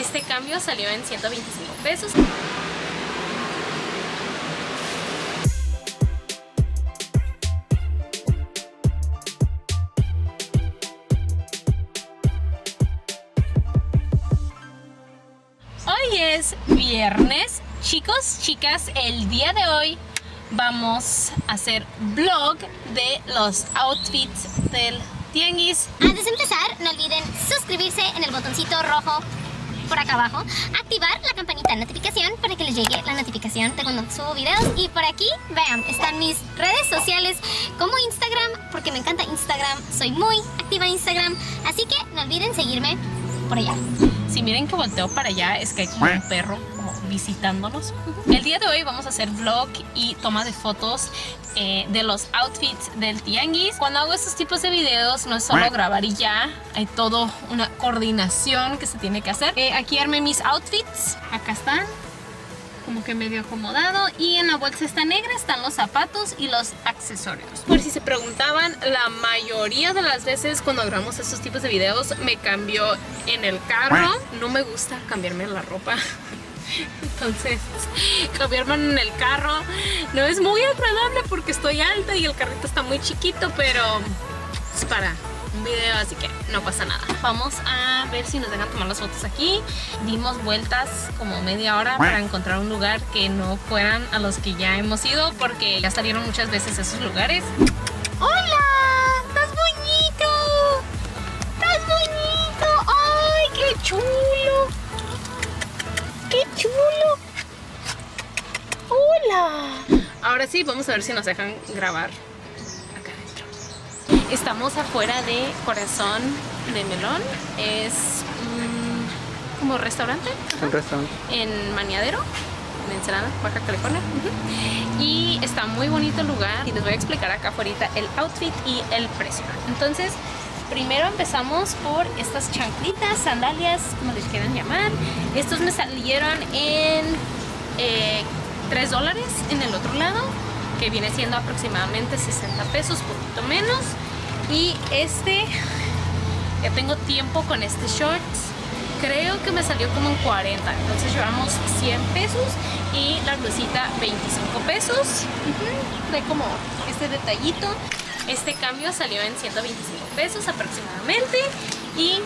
Este cambio salió en 125 pesos. Hoy es viernes. Chicos, chicas, el día de hoy vamos a hacer vlog de los outfits del tianguis. Antes de empezar, no olviden suscribirse en el botoncito rojo por acá abajo, activar la campanita de notificación para que les llegue la notificación de cuando subo videos. Y por aquí, vean, están mis redes sociales como Instagram, porque me encanta Instagram, soy muy activa en Instagram, así que no olviden seguirme por allá. Si miren que volteo para allá, es que hay como un perro visitándonos. El día de hoy vamos a hacer vlog y toma de fotos eh, de los outfits del tianguis. Cuando hago estos tipos de videos no es solo grabar y ya, hay todo una coordinación que se tiene que hacer. Eh, aquí armé mis outfits, acá están como que medio acomodado y en la bolsa esta negra están los zapatos y los accesorios. Por si se preguntaban, la mayoría de las veces cuando grabamos estos tipos de videos me cambio en el carro. No me gusta cambiarme la ropa. Entonces, cambiarme en el carro no es muy agradable porque estoy alta y el carrito está muy chiquito, pero es para un video, así que no pasa nada. Vamos a ver si nos dejan tomar las fotos aquí. Dimos vueltas como media hora para encontrar un lugar que no fueran a los que ya hemos ido porque ya salieron muchas veces esos lugares. ¡Hola! ¡Estás bonito! ¡Estás bonito! ¡Ay, qué chulo! ¡Qué chulo! ¡Hola! Ahora sí, vamos a ver si nos dejan grabar acá adentro. Estamos afuera de Corazón de Melón. Es un como restaurante. Un restaurante. En Maniadero, en Ensenada, Baja California. Y está muy bonito el lugar. Y les voy a explicar acá afuera el outfit y el precio. Entonces, primero empezamos por estas chanclitas, sandalias, como les quieran llamar. Estos me salieron en eh, 3 dólares en el otro lado, que viene siendo aproximadamente 60 pesos, poquito menos. Y este, ya tengo tiempo con este shorts. Creo que me salió como en 40, entonces llevamos 100 pesos y la blusita 25 pesos. Trae como este detallito. Este cambio salió en 125 pesos aproximadamente y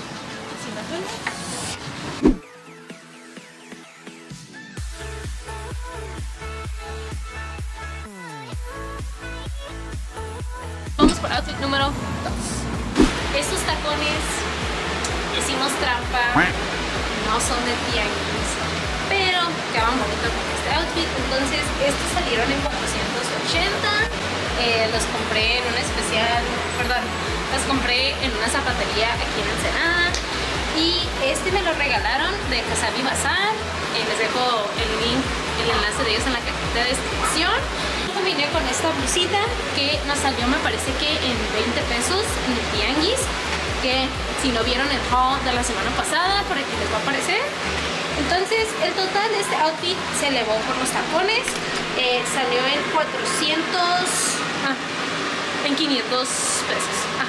no son de tianguis, pero quedaban bonito con este outfit. Entonces, estos salieron en 480. Eh, los compré en un especial, perdón, los compré en una zapatería aquí en Ensenada. Y este me lo regalaron de Casami Bazar. Eh, les dejo el link, el enlace de ellos en la cajita de descripción. Combiné con esta blusita que nos salió, me parece que en 20 pesos en el tianguis. Si no vieron el haul de la semana pasada, por aquí les va a aparecer. Entonces, el total de este outfit se elevó por los tacones. Eh, salió en 400, ah, en 500 pesos. Ajá.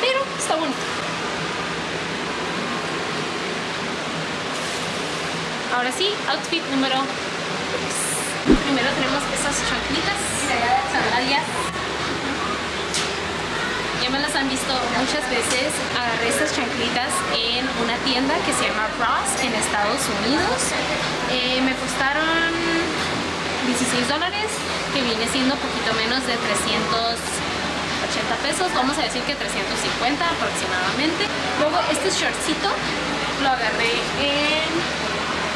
Pero está bonito. Ahora sí, outfit número 3. Primero tenemos estas chanclitas, sandalias. Me las han visto muchas veces. Agarré estas chanclitas en una tienda que se llama Ross en Estados Unidos. Eh, me costaron 16 dólares, que viene siendo poquito menos de 380 pesos. Vamos a decir que 350 aproximadamente. Luego este shortcito lo agarré en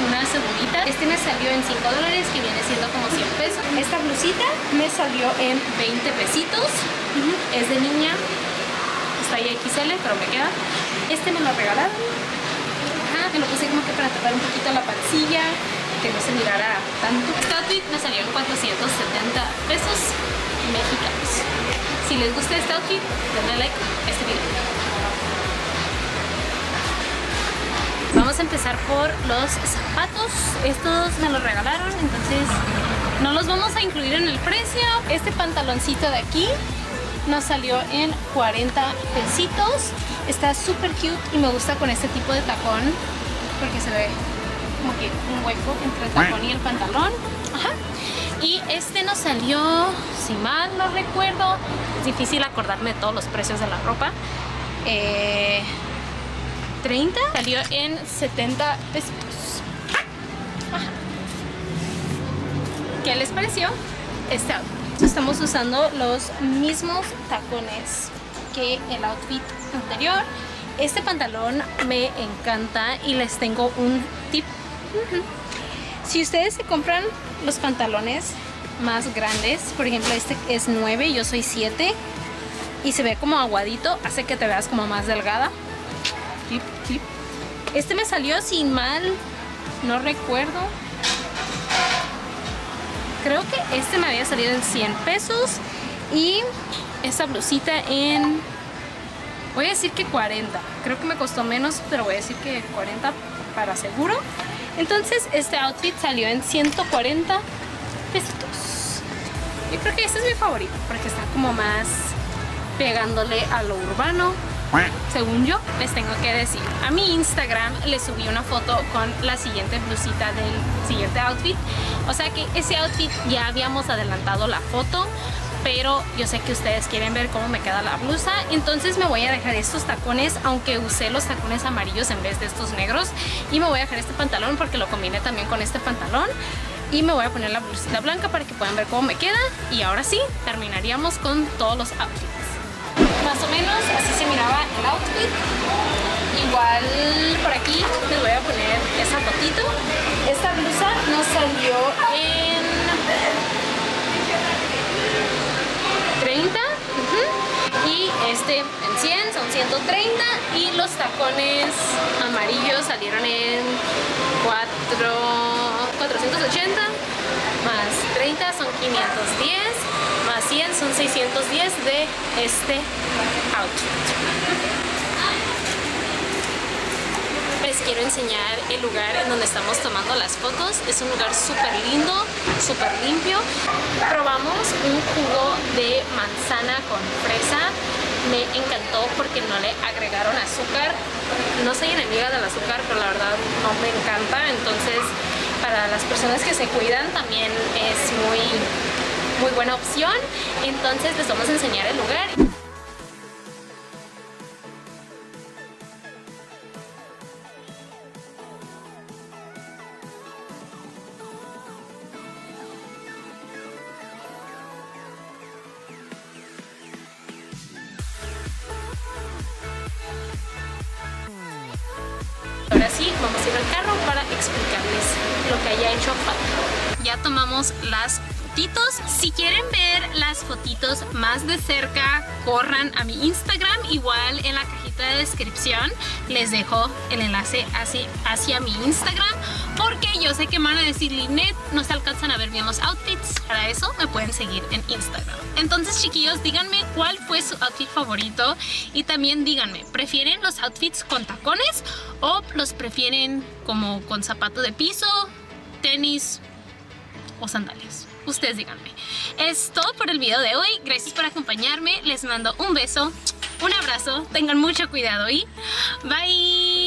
una segundita. Este me salió en 5 dólares, que viene siendo como 100 pesos. Esta blusita me salió en 20 pesitos. Es de niña. Está ahí XL, pero me queda. Este me lo regalaron. Ajá, me lo puse como que para tapar un poquito la pancilla, que no se mirara tanto. Este outfit me salió en 470 pesos mexicanos. Si les gusta este outfit, denle like a este video. A empezar por los zapatos. Estos me los regalaron, entonces no los vamos a incluir en el precio. Este pantaloncito de aquí nos salió en 40 pesitos. Está súper cute y me gusta con este tipo de tacón. porque se ve como que un hueco entre el tacón y el pantalón. Y este nos salió, si mal no recuerdo, es difícil acordarme de todos los precios de la ropa. Eh, 30 salió en 70 pesos. Ajá. ¿Qué les pareció? Este outfit. Estamos usando los mismos tacones que el outfit anterior. Este pantalón me encanta y les tengo un tip. Si ustedes se compran los pantalones más grandes, por ejemplo este es 9, yo soy 7 y se ve como aguadito, hace que te veas como más delgada. Este me salió sin mal, no recuerdo. Creo que este me había salido en 100 pesos y esta blusita en Voy a decir que 40. Creo que me costó menos, pero voy a decir que 40 para seguro. Entonces este outfit salió en 140 pesitos. Yo creo que este es mi favorito porque está como más pegándole a lo urbano. Según yo, les tengo que decir. A mi Instagram le subí una foto con la siguiente blusita del siguiente outfit. O sea que ese outfit ya habíamos adelantado la foto pero yo sé que ustedes quieren ver cómo me queda la blusa entonces me voy a dejar estos tacones aunque usé los tacones amarillos en vez de estos negros y me voy a dejar este pantalón porque lo combiné también con este pantalón y me voy a poner la blusita blanca para que puedan ver cómo me queda y ahora sí, terminaríamos con todos los outfits más o menos así se miraba el outfit. Igual por aquí les voy a poner esa fotito. Esta blusa nos salió en 30 ujú, y este en 100 son 130 y los tacones amarillos salieron en 4, 480 más 30 son 510 más 100 son 610 de este outfit les quiero enseñar el lugar en donde estamos tomando las fotos. Es un lugar súper lindo, súper limpio. Probamos un jugo de manzana con fresa. Me encantó porque no le agregaron azúcar. No soy enemiga del azúcar, pero la verdad no me encanta. Entonces, para las personas que se cuidan también es muy, muy buena opción. Entonces, les vamos a enseñar el lugar. Ahora sí, vamos a ir al carro para explicarles lo que haya hecho falta. Ya tomamos las Si quieren ver las fotitos más de cerca, corran a mi Instagram. Igual en la cajita de descripción les dejo el enlace hacia, hacia mi Instagram. Porque yo sé que me van a decir, Linet, no se alcanzan a ver bien los outfits. Para eso me pueden seguir en Instagram. Entonces, chiquillos, díganme cuál fue su outfit favorito. Y también díganme, ¿prefieren los outfits con tacones o los prefieren como con zapato de piso, tenis o sandalias? Ustedes díganme. Es todo por el video de hoy. Gracias por acompañarme. Les mando un beso, un abrazo. Tengan mucho cuidado y bye.